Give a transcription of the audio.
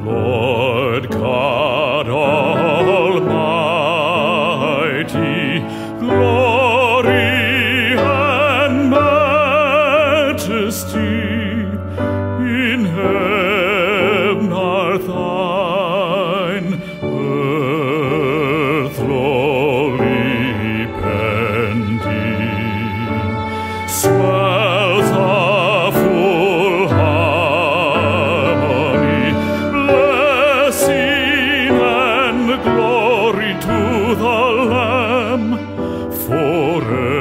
Lord God Almighty, glory and majesty. Amore